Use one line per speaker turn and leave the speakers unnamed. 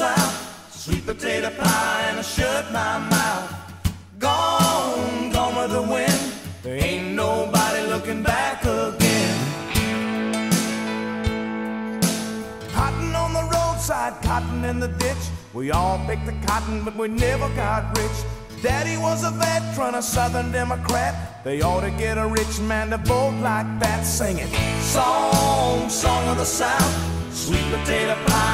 South, sweet potato pie, and I shut my mouth. Gone, gone with the wind. There ain't nobody looking back again. Cotton on the roadside, cotton in the ditch. We all picked the cotton, but we never got rich. Daddy was a veteran, a Southern Democrat. They ought to get a rich man to vote like that, singing song, song of the South, sweet potato pie,